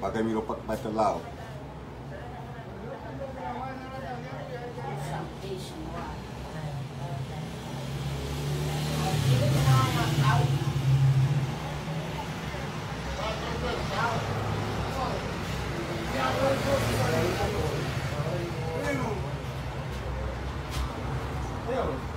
bagai merupakan kebatan lau. Yeah.